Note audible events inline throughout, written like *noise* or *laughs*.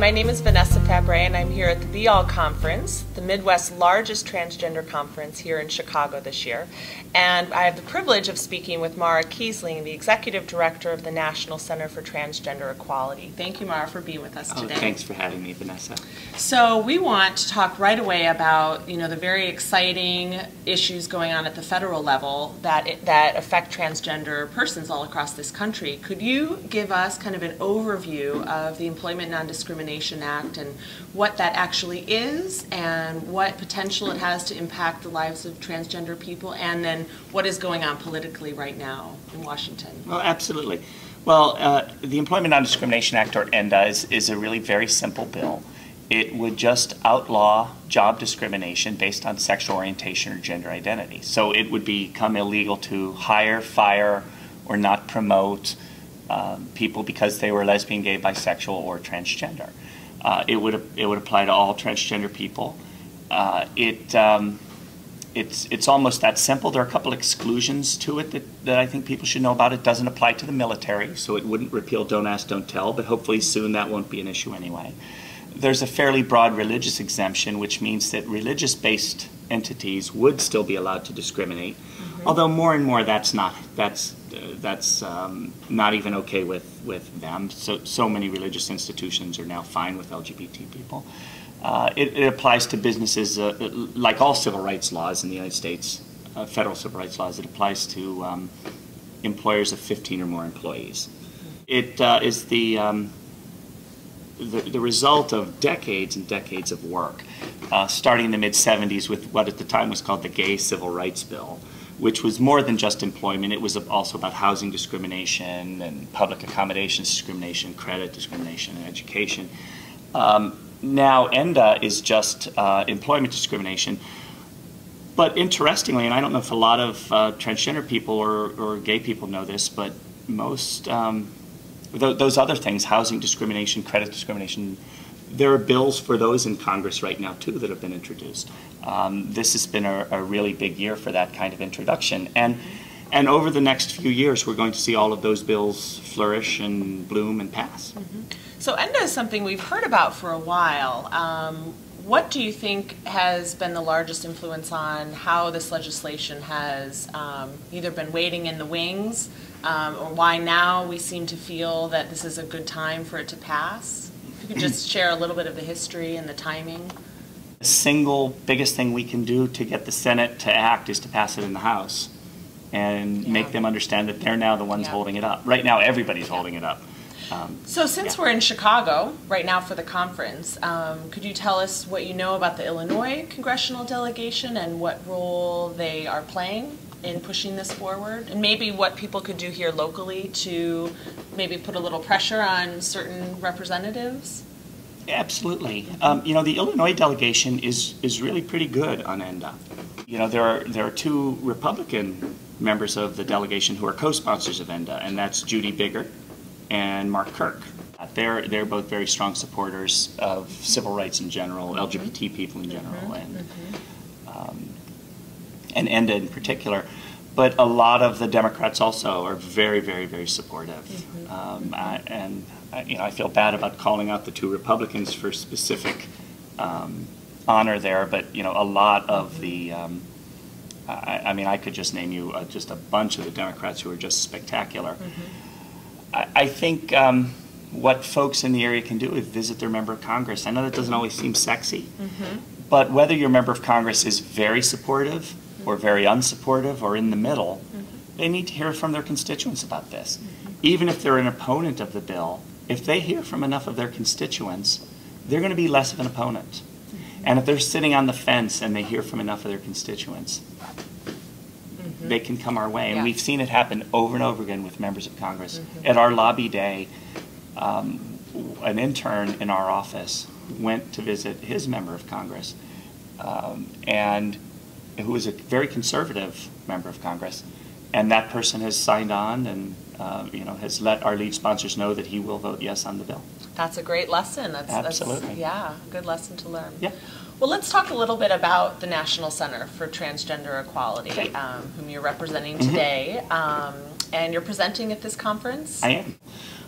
My name is Vanessa Fabbre, and I'm here at the Be All Conference, the Midwest's largest transgender conference here in Chicago this year. And I have the privilege of speaking with Mara Keisling, the Executive Director of the National Center for Transgender Equality. Thank you, Mara, for being with us oh, today. Thanks for having me, Vanessa. So we want to talk right away about you know the very exciting issues going on at the federal level that it, that affect transgender persons all across this country. Could you give us kind of an overview of the Employment Non-Discrimination Act and what that actually is and what potential it has to impact the lives of transgender people and then what is going on politically right now in Washington? Well, absolutely. Well, uh, the Employment Non-Discrimination Act, or ENDA, is, is a really very simple bill. It would just outlaw job discrimination based on sexual orientation or gender identity. So it would become illegal to hire, fire, or not promote um, people because they were lesbian, gay, bisexual, or transgender. Uh, it would it would apply to all transgender people. Uh, it um, it's it's almost that simple. There are a couple exclusions to it that, that I think people should know about. It doesn't apply to the military, so it wouldn't repeal Don't Ask, Don't Tell, but hopefully soon that won't be an issue anyway. There's a fairly broad religious exemption, which means that religious based entities would still be allowed to discriminate. Although more and more that's not that's uh, that's um, not even okay with, with them. So so many religious institutions are now fine with LGBT people. Uh, it, it, applies to businesses, uh, like all civil rights laws in the United States, uh, federal civil rights laws, it applies to um, employers of 15 or more employees. It uh, is the, um, the, the, result of decades and decades of work, uh, starting in the mid 70s with what at the time was called the Gay Civil Rights Bill, which was more than just employment. It was also about housing discrimination and public accommodations discrimination, credit discrimination, and education. Um, now ENDA is just uh, employment discrimination. But interestingly, and I don't know if a lot of uh, transgender people or, or, gay people know this, but most um, th those other things, housing discrimination, credit discrimination, there are bills for those in Congress right now too that have been introduced. Um, this has been a, a, really big year for that kind of introduction, and and over the next few years, we're going to see all of those bills flourish and bloom and pass. Mm -hmm. So ENDA is something we've heard about for a while. Um, what do you think has been the largest influence on how this legislation has um, either been waiting in the wings um, or why now we seem to feel that this is a good time for it to pass? Could just share a little bit of the history and the timing. The single biggest thing we can do to get the Senate to act is to pass it in the House and yeah. make them understand that they're now the ones yeah. holding it up. Right now, everybody's yeah. holding it up. Um, so since we're in Chicago right now for the conference, um, could you tell us what you know about the Illinois congressional delegation and what role they are playing in pushing this forward, and maybe what people could do here locally to maybe put a little pressure on certain representatives? Absolutely. Um, you know, the Illinois delegation is is really pretty good on ENDA. You know, there are there are two Republican members of the delegation who are co-sponsors of ENDA, and that's Judy Biggert and Mark Kirk. They're, they're both very strong supporters of civil rights in general. LGBT people in general, mm-hmm. and, mm-hmm. um, and ENDA in particular. But a lot of the Democrats also are very, very, very supportive. Mm-hmm. Um, I, and I, you know, I feel bad about calling out the two Republicans for specific um, honor there, but you know, a lot of the um, I, I, mean, I could just name you uh, just a bunch of the Democrats who are just spectacular. Mm-hmm. I, I think um, what folks in the area can do is visit their member of Congress. I know that doesn't always seem sexy, mm-hmm. but whether your member of Congress is very supportive or very unsupportive or in the middle, mm-hmm. they need to hear from their constituents about this. Mm-hmm. Even if they're an opponent of the bill, if they hear from enough of their constituents, they're going to be less of an opponent. Mm-hmm. And if they're sitting on the fence and they hear from enough of their constituents, they can come our way. And yeah. we've seen it happen over and over again with members of Congress. Mm-hmm. At our lobby day, um, an intern in our office went to visit his member of Congress, um, and who was a very conservative member of Congress, and that person has signed on and uh, you know has let our lead sponsors know that he will vote yes on the bill. That's a great lesson. That's, Absolutely. That's, yeah, good lesson to learn. Yeah. Well, let's talk a little bit about the National Center for Transgender Equality, okay. um, whom you're representing mm-hmm. today. Um, and you're presenting at this conference? I am.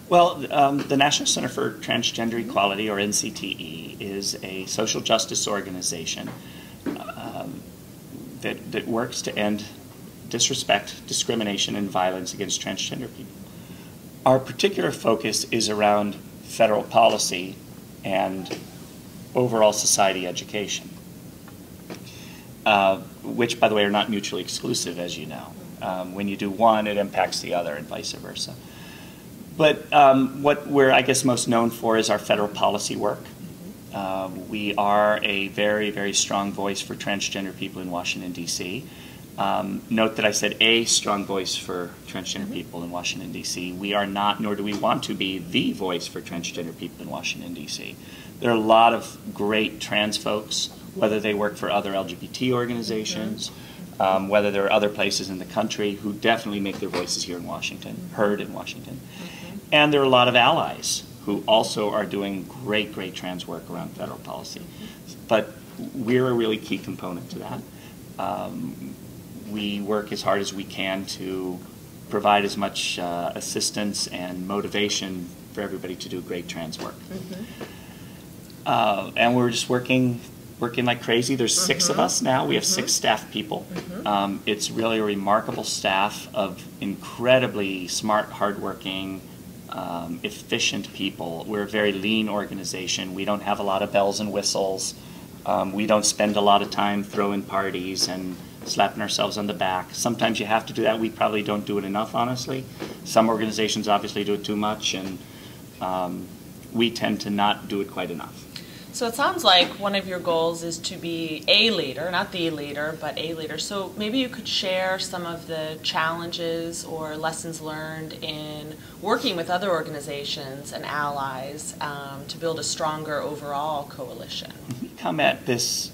Well, um, the National Center for Transgender Equality, or NCTE, is a social justice organization that, that works to end disrespect, discrimination, and violence against transgender people. Our particular focus is around federal policy and overall society education, uh, which, by the way, are not mutually exclusive, as you know. Um, when you do one, it impacts the other, and vice versa. But um, what we're, I guess, most known for is our federal policy work. Um, we are a very, very strong voice for transgender people in Washington, D.C. Um, note that I said a strong voice for transgender mm-hmm. people in Washington, D.C. We are not, nor do we want to be, the voice for transgender people in Washington, D.C. There are a lot of great trans folks, whether they work for other LGBT organizations, mm-hmm. um, whether there are other places in the country who definitely make their voices here in Washington, heard in Washington. Mm-hmm. And there are a lot of allies who also are doing great, great trans work around federal policy. But we're a really key component to that. Um, we work as hard as we can to provide as much uh, assistance and motivation for everybody to do great trans work. Mm-hmm. Uh, and we're just working working like crazy. There's mm-hmm. six of mm-hmm. us now. We have mm-hmm. six staff people. Mm-hmm. Um, it's really a remarkable staff of incredibly smart, hardworking, um, efficient people. We're a very lean organization. We don't have a lot of bells and whistles. Um, we don't spend a lot of time throwing parties and slapping ourselves on the back. Sometimes you have to do that. We probably don't do it enough, honestly. Some organizations obviously do it too much, and um, we tend to not do it quite enough. So it sounds like one of your goals is to be a leader, not the leader, but a leader. So maybe you could share some of the challenges or lessons learned in working with other organizations and allies um, to build a stronger overall coalition. We come at this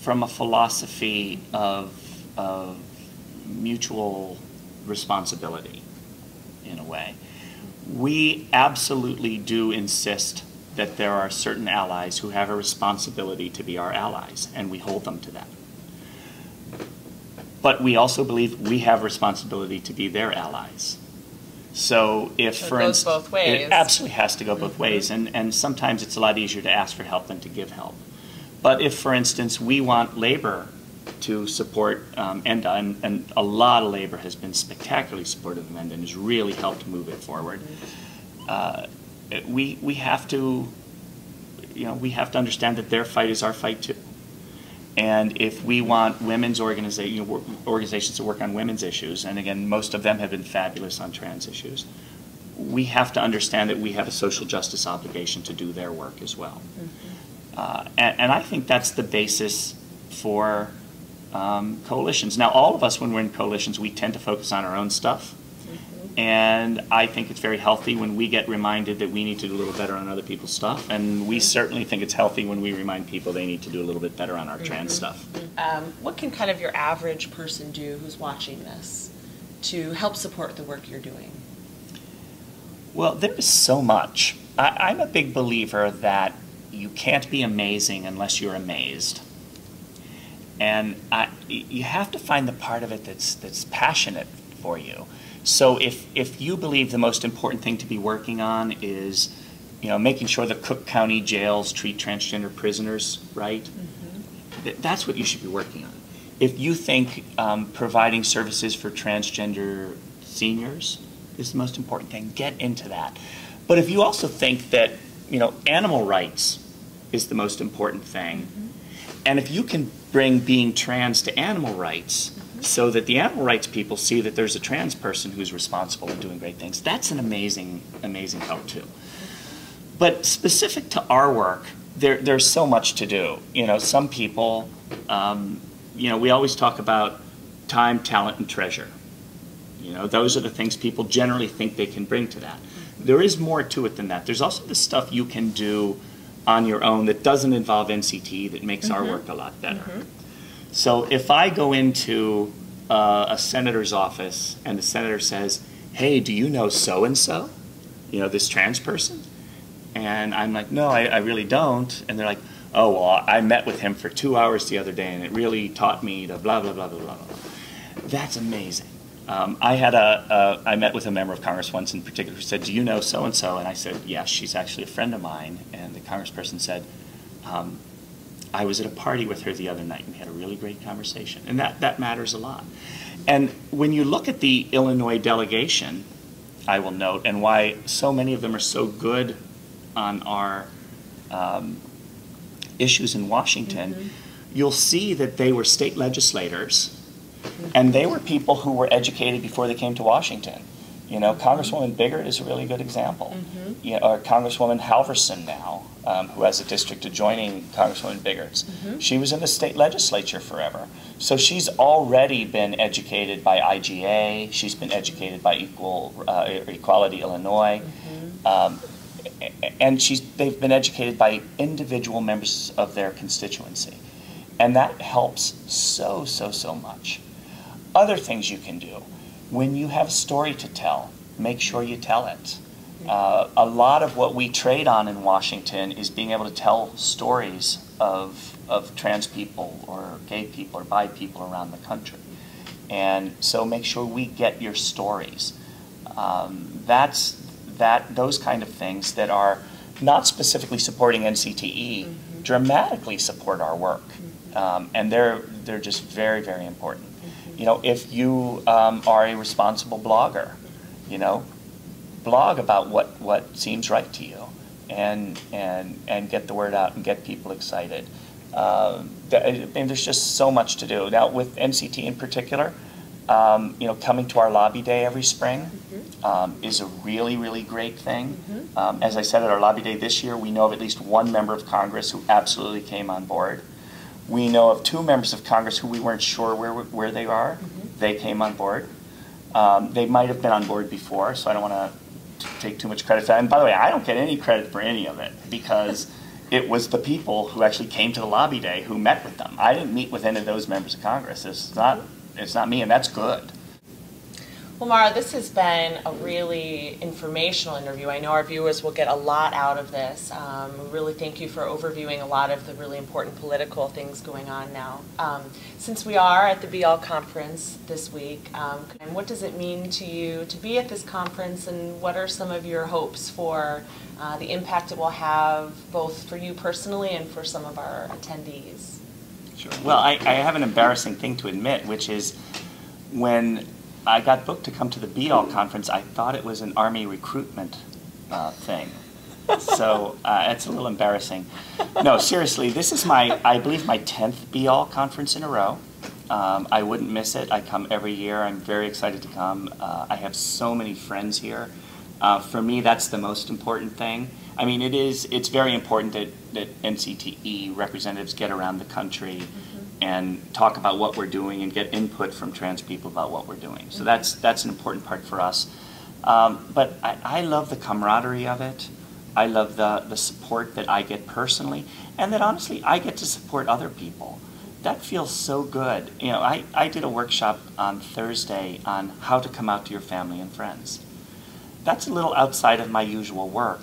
from a philosophy of, of mutual responsibility, in a way. We absolutely do insist that there are certain allies who have a responsibility to be our allies, and we hold them to that. But we also believe we have responsibility to be their allies. So if, so for instance, it absolutely has to go both mm-hmm. ways, and, and sometimes it's a lot easier to ask for help than to give help. But if, for instance, we want labor to support um, ENDA, and, and, a lot of labor has been spectacularly supportive of ENDA and has really helped move it forward. Uh, we we have to you know we have to understand that their fight is our fight too. And if we want women's organization, you know, organizations to work on women's issues, and again, most of them have been fabulous on trans issues, we have to understand that we have a social justice obligation to do their work as well. Mm-hmm. Uh, and, and, I think that's the basis for um, coalitions. Now, all of us, when we're in coalitions, we tend to focus on our own stuff. And I think it's very healthy when we get reminded that we need to do a little better on other people's stuff. And we certainly think it's healthy when we remind people they need to do a little bit better on our trans mm-hmm. stuff. Um, what can kind of your average person do who's watching this to help support the work you're doing? Well, there is so much. I, I'm a big believer that you can't be amazing unless you're amazed. And I, you have to find the part of it that's, that's passionate for you. So if, if you believe the most important thing to be working on is, you know, making sure the Cook County jails treat transgender prisoners right, mm-hmm. th- that's what you should be working on. If you think um, providing services for transgender seniors is the most important thing, get into that. But if you also think that, you know, animal rights is the most important thing, mm-hmm. and if you can bring being trans to animal rights, so that the animal rights people see that there's a trans person who's responsible and doing great things. That's an amazing, amazing help too. But specific to our work, there, there's so much to do. You know, some people, um, you know, we always talk about time, talent, and treasure. You know, those are the things people generally think they can bring to that. There is more to it than that. There's also the stuff you can do on your own that doesn't involve NCT that makes mm-hmm. our work a lot better. Mm-hmm. So if I go into uh, a senator's office and the senator says, "Hey, do you know so and so? You know this trans person?" And I'm like, "No, I, I really don't." And they're like, "Oh, well, I met with him for two hours the other day, and it really taught me to blah blah blah blah blah." blah. That's amazing. Um, I had a, I met with a member of Congress once in particular who said, "Do you know so and so?" And I said, "Yes, she's actually a friend of mine." And the congressperson said, um, "I was at a party with her the other night, and we had a really great conversation." And that that matters a lot. And when you look at the Illinois delegation, I will note, and why so many of them are so good on our um, issues in Washington, mm-hmm. you'll see that they were state legislators and they were people who were educated before they came to Washington. You know, Congresswoman Biggert is a really good example. Mm-hmm. You know, or Congresswoman Halvorson now, um, who has a district adjoining Congresswoman Biggert's. Mm-hmm. She was in the state legislature forever. So she's already been educated by IGA. She's been educated by Equal uh, Equality Illinois. Mm-hmm. Um, and she's, they've been educated by individual members of their constituency. And that helps so, so, so much. Other things you can do. When you have a story to tell, make sure you tell it. Uh, a lot of what we trade on in Washington is being able to tell stories of, of trans people or gay people or bi people around the country. And so make sure we get your stories. Um, that's that those kind of things that are not specifically supporting NCTE mm-hmm. dramatically support our work. Mm-hmm. Um, and they're, they're just very, very important. You know, if you um, are a responsible blogger, you know, blog about what, what seems right to you and, and, and get the word out and get people excited. Uh, I mean, there's just so much to do. Now, with NCT in particular, um, you know, coming to our lobby day every spring mm-hmm. um, is a really, really great thing. Mm-hmm. Um, as I said at our lobby day this year, we know of at least one member of Congress who absolutely came on board. We know of two members of Congress who we weren't sure where, where they are. Mm-hmm. They came on board. Um, they might have been on board before, so I don't want to take too much credit for that. And by the way, I don't get any credit for any of it because *laughs* it was the people who actually came to the lobby day who met with them. I didn't meet with any of those members of Congress. It's not it's not me, and that's good. Well, Mara, this has been a really informational interview. I know our viewers will get a lot out of this. Um, we really thank you for overviewing a lot of the really important political things going on now. Um, since we are at the All conference this week, um, what does it mean to you to be at this conference, and what are some of your hopes for uh, the impact it will have both for you personally and for some of our attendees? Sure. Well, I, I have an embarrassing thing to admit, which is when I got booked to come to the Be All conference, I thought it was an Army recruitment uh, thing. so uh, it's a little embarrassing. No, seriously, this is my, I believe, my 10th Be All conference in a row. Um, I wouldn't miss it. I come every year. I'm very excited to come. Uh, I have so many friends here. Uh, for me, that's the most important thing. I mean, it is. It's very important that, that NCTE representatives get around the country. And talk about what we're doing and get input from trans people about what we're doing. So mm-hmm. that's that's an important part for us. Um, but I, I love the camaraderie of it. I love the the support that I get personally, and that honestly I get to support other people. That feels so good. You know, I, I did a workshop on Thursday on how to come out to your family and friends. That's a little outside of my usual work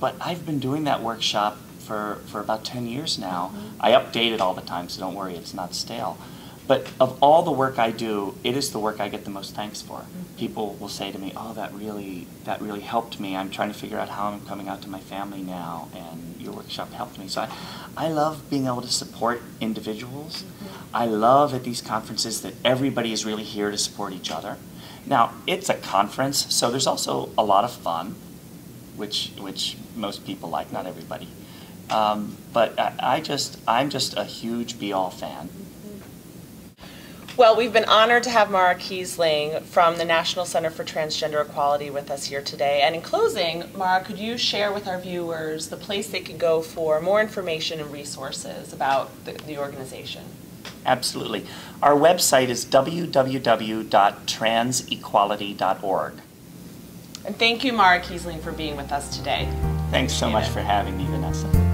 but I've been doing that workshop for, for about 10 years now. Mm-hmm. I update it all the time, so don't worry, it's not stale. But of all the work I do, it is the work I get the most thanks for. Mm-hmm. People will say to me, "Oh, that really that really helped me. I'm trying to figure out how I'm coming out to my family now, and your workshop helped me." So I, I love being able to support individuals. Mm-hmm. I love at these conferences that everybody is really here to support each other. Now, it's a conference, so there's also a lot of fun which which most people like, not everybody. Um, but I, I, just I'm just a huge Be All fan. Well, we've been honored to have Mara Keisling from the National Center for Transgender Equality with us here today. And in closing, Mara, could you share with our viewers the place they could go for more information and resources about the, the organization? Absolutely. Our website is www.transequality.org. And thank you, Mara Keisling, for being with us today. Thanks so much for having me, Vanessa.